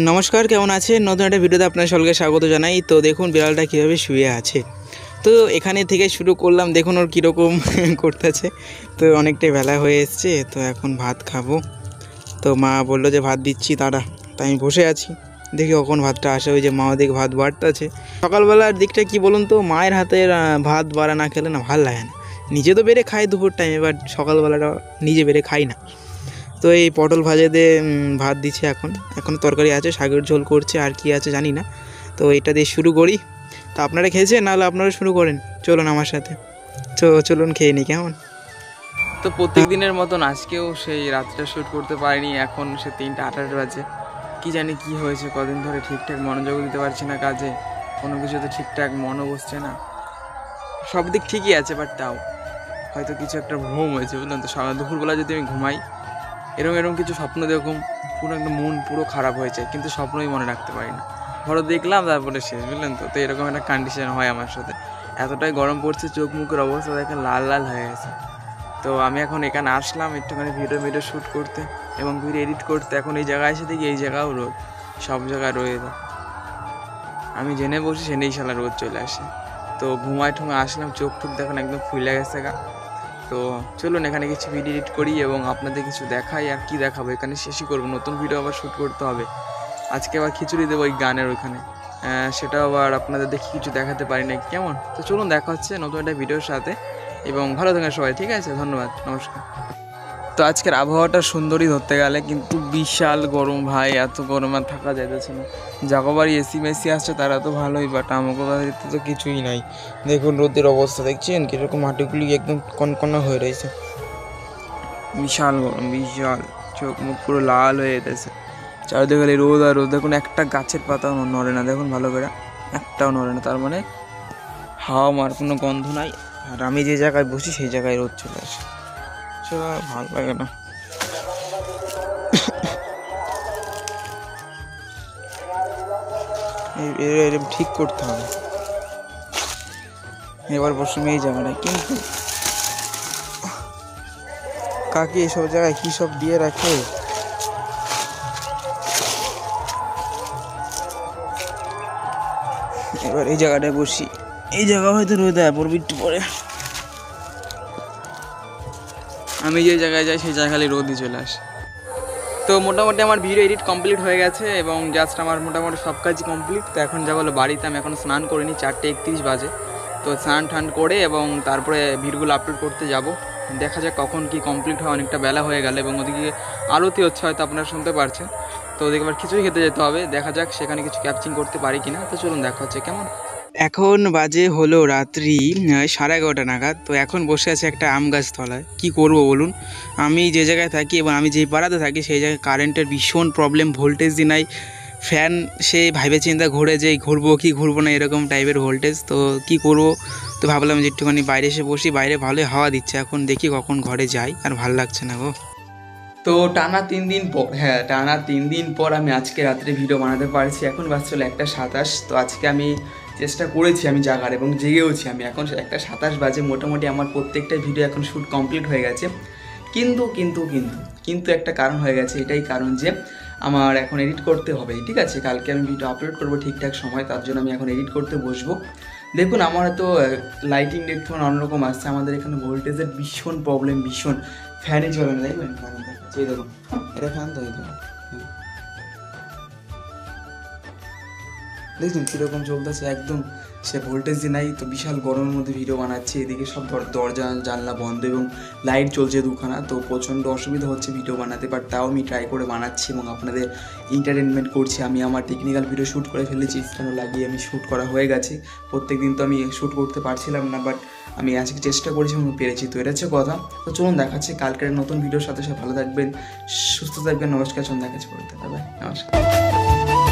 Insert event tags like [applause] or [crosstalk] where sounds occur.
নমস্কার, কেমন আছেন? নতুন একটা ভিডিওতে আপনার সকলকে স্বাগত জানাই। তো দেখুন, বিড়ালটা কীভাবে শুয়ে আছে। তো এখানে থেকে শুরু করলাম, দেখুন ওর কীরকম [laughs] করতেছে। তো অনেকটাই বেলা হয়ে এসছে, তো এখন ভাত খাব। তো মা বলল যে, ভাত দিচ্ছি তারা তাই আমি বসে আছি। দেখি কখন ভাতটা আসে। ওই যে মা ওদিকে ভাত বাড়তেছে। সকালবেলার দিকটা কি বলুন তো, মায়ের হাতের ভাত বাড়া না খেলে না ভালো লাগে না। নিজে তো বেড়ে খাই দুপুর টাইমে বাট সকালবেলাটা নিজে বেড়ে খাই না। তো এই পটল ভাজে দিয়ে ভাত দিচ্ছে এখন। এখন তরকারি আছে, শাকের ঝোল করছে, আর কি আছে জানি না। তো এটা দিয়ে শুরু করি। তো আপনারা খেয়েছেন নাহলে আপনারা শুরু করেন? চলুন আমার সাথে। তো চলুন খেয়ে নিই কেমন? তো প্রত্যেক দিনের মতন আজকেও সেই রাতটা শ্যুট করতে পারিনি, এখন সে তিনটা আঠাশ বাজে। কি জানি কি হয়েছে, কদিন ধরে ঠিকঠাক মনোযোগ দিতে পারছি না কাজে। কোনো কিছুতে ঠিকঠাক মনও বসছে না। সব দিক ঠিকই আছে বাট তাও। হয়তো কিছু একটা ভ্রম হয়েছে, বুঝলেন তো? সকাল দুপুরবেলা যদি আমি ঘুমাই এরকম এরকম কিছু স্বপ্ন দেখুন পুরো একদম মন পুরো খারাপ হয়ে যায়, কিন্তু স্বপ্নই মনে রাখতে পারি না। ধরো দেখলাম, তারপরে শেষ, বুঝলেন তো? তো এরকম একটা কন্ডিশন হয় আমার সাথে। এতটাই গরম পড়ছে, চোখ মুখের অবস্থা দেখে লাল লাল হয়ে গেছে। তো আমি এখন এখানে আসলাম, একটুখানি ভিডিও ভিডিও শ্যুট করতে এবং ভিডিও এডিট করতে। এখন এই জায়গায় এসে দেখি এই জায়গাও রোদ, সব জায়গায় রোদ আমি জেনে বসি সেনেই শালা রোদ চলে আসে। তো ঘুমায় ঠুমায় আসলাম চোখ টুক দেখুন একদম ফুলে গেছে গা। তো চলুন এখানে কিছু ভিডিও এডিট করি এবং আপনাদের কিছু দেখাই আর কি দেখাবো। এখানে শেষই করব, নতুন ভিডিও আবার শ্যুট করতে হবে। আজকে আবার খিচুড়ি দেবো ওই গানের ওইখানে। সেটা আবার আপনাদের দেখি কিছু দেখাতে পারি না কেমন? তো চলুন দেখা হচ্ছে নতুন একটা ভিডিওর সাথে। এবং ভালো থাকেন সবাই, ঠিক আছে? ধন্যবাদ, নমস্কার। তো আজকের আবহাওয়াটা সুন্দরই ধরতে গেলে কিন্তু বিশাল গরম ভাই, এত গরম আর থাকা যাইতেছে না। যাকোবারই এসি মেসি আসছে, তারা তো ভালোই বাট আমাকে বাড়িতে তো কিছুই নাই। দেখুন রোদের অবস্থা, দেখছেন? কীরকম মাটিগুলি একদম কনকনা হয়ে রয়েছে। বিশাল গরম, বিশাল। চোখ মুখ পুরো লাল হয়ে যেতেছে চারিদিকে খালি রোদ আর রোদ। দেখুন, একটা গাছের পাতা নড়ে না। দেখুন, ভালো করে। একটাও নড়ে না। তার মানে হাওয়া মার কোনো গন্ধ নাই। আর আমি যে জায়গায় বসি, সেই জায়গায় রোদ চলে আসে। আর ভালো লাগে না। এ- এ- ঠিক করতে হবে এবার বসুন এই জায়গাটায় কিন্তু কাকি এসব জায়গায় কী সব দিয়ে রাখে? এবার এই জায়গাটায় বসি। এই জায়গা হয়তো রোদ পড়বে একটু পরে। আমি যে জায়গায় যাই, সেই জায়গায় রোদই চলে আসে। তো মোটামুটি আমার ভিডিও এডিট কমপ্লিট হয়ে গেছে এবং জাস্ট আমার মোটামুটি সব কাজই কমপ্লিট তো এখন যা বলো বাড়িতে, আমি এখন স্নান করিনি, চারটে একত্রিশ বাজে। তো স্নান টান করে এবং তারপরে ভিডিওগুলো আপলোড করতে যাব। দেখা যাক কখন কি কমপ্লিট হয়, অনেকটা বেলা হয়ে গেল এবং ওদিকে আরতি হচ্ছে, হয়তো আপনারা শুনতে পারছেন। তো ওদিকে আবার কিছুই খেতে যেতে হবে, দেখা যাক সেখানে কিছু ক্যাপচিং করতে পারি কিনা। তো চলুন দেখা হচ্ছে, কেমন? এখন বাজে হলো রাত্রি সাড়ে এগারোটা নাগাদ। তো এখন বসে আছে একটা আম গাছ তলায়। কী করব বলুন? আমি যে জায়গায় থাকি এবং আমি যেই পাড়াতে থাকি, সেই জায়গায় কারেন্টের ভীষণ প্রবলেম ভোল্টেজ দি নাই। ফ্যান সে ভাইবে চিন্তা ঘুরে যে ঘুরবো কি ঘুরবো না, এরকম টাইপের ভোল্টেজ তো কি করব? তো ভাবলাম যে একটুখানি বাইরে এসে বসি। বাইরে ভালোই হাওয়া দিচ্ছে। এখন দেখি কখন ঘরে যাই। আর ভালো লাগছে না গো। তো টানা তিন দিন পর হ্যাঁ টানা তিন দিন পর আমি আজকে রাত্রে ভিডিও বানাতে পারছি। এখন বাস চলে একটা সাতাশ। তো আজকে আমি চেষ্টা করেছি আমি জাগার এবং জেগেওছি আমি। এখন একটা সাতাশ বাজে, মোটামুটি আমার প্রত্যেকটা ভিডিও এখন শ্যুট কমপ্লিট হয়ে গেছে। কিন্তু কিন্তু কিন্তু কিন্তু একটা কারণ হয়ে গেছে, এটাই কারণ যে আমার এখন এডিট করতে হবে, ঠিক আছে? কালকে আমি ভিডিও আপলোড করব ঠিকঠাক সময়, তার জন্য আমি এখন এডিট করতে বসবো। দেখুন, আমার তো লাইটিং দেখুন অন্যরকম আসছে, আমাদের এখানে ভোল্টেজের ভীষণ প্রবলেম ভীষণ ফ্যানই চলে না দেখবেন ফ্যান এই দেখুন, এটা ফ্যান তো দেখছেন কীরকম চলতেছে? একদম সে ভোল্টেজ যে নাই, তো বিশাল গরমের মধ্যে ভিডিও বানাচ্ছে। এদিকে সব দর- দরজা, জানলা বন্ধ এবং লাইট চলছে দুখানা। তো প্রচণ্ড অসুবিধা হচ্ছে ভিডিও বানাতে বাট তাও আমি ট্রাই করে বানাচ্ছি এবং আপনাদের এন্টারটেনমেন্ট করছি। আমি আমার টেকনিক্যাল ভিডিও শ্যুট করে ফেলেছি স্ট্যান্ড লাগিয়ে আমি শ্যুট করা হয়ে গেছে। প্রত্যেক দিন তো আমি শ্যুট করতে পারছিলাম না বাট আমি আজকে চেষ্টা করেছি এবং পেরেছি। তো এটা হচ্ছে কথা। তো চলুন দেখাচ্ছি, কালকের নতুন ভিডিওর সাথে সাথে ভালো থাকবেন, সুস্থ থাকবেন। নমস্কার চলুন দেখাচ্ছি করতে হবে নমস্কার।